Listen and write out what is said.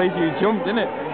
lady you jumped, didn't it?